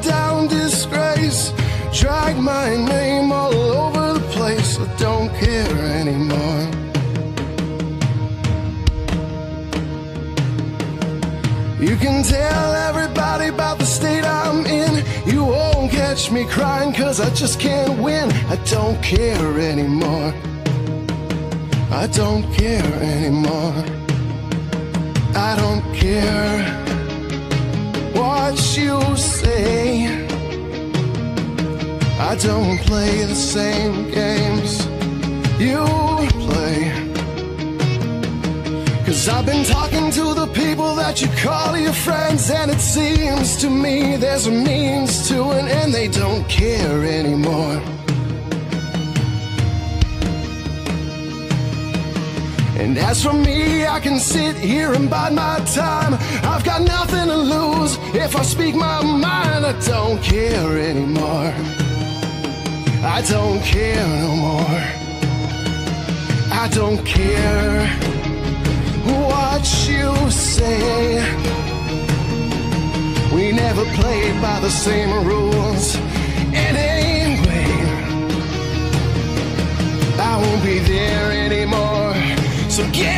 down disgrace. Drag my name all over the place. I don't care anymore. You can tell everybody about the state I'm in. You won't catch me crying cause I just can't win. I don't care anymore. I don't care anymore. I don't care I don't play the same games you play. Cause I've been talking to the people that you call your friends, and it seems to me there's a means to an end, they don't care anymore. And as for me, I can sit here and bide my time. I've got nothing to lose if I speak my mind. I don't care anymore. I don't care no more. I don't care what you say. We never played by the same rules anyway. I won't be there anymore. So get.